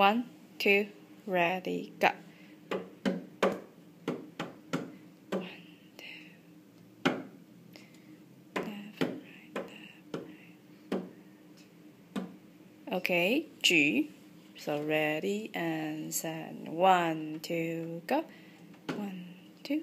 One, two, ready, go. Okay, G. So ready and set. One, two, go. One, two.